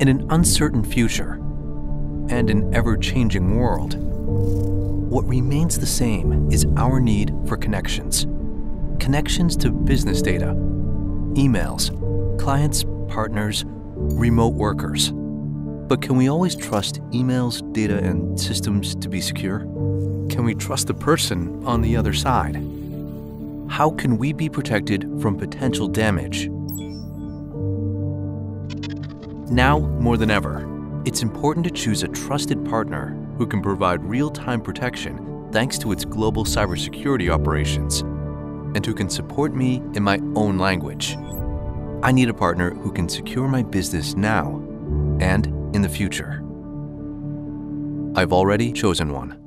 In an uncertain future and an ever changing world, what remains the same is our need for connections. Connections to business data, emails, clients, partners, remote workers. But can we always trust emails, data, and systems to be secure? Can we trust the person on the other side? How can we be protected from potential damage? Now more than ever, it's important to choose a trusted partner who can provide real-time protection thanks to its global cybersecurity operations and who can support me in my own language. I need a partner who can secure my business now and in the future. I've already chosen one.